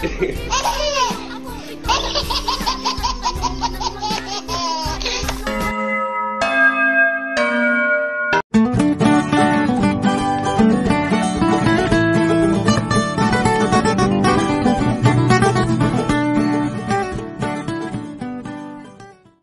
Sí.